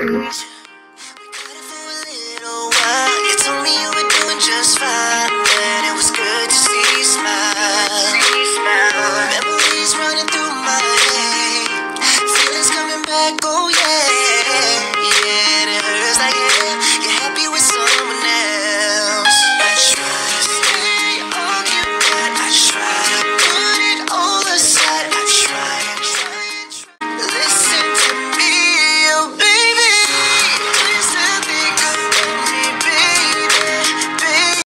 Peace.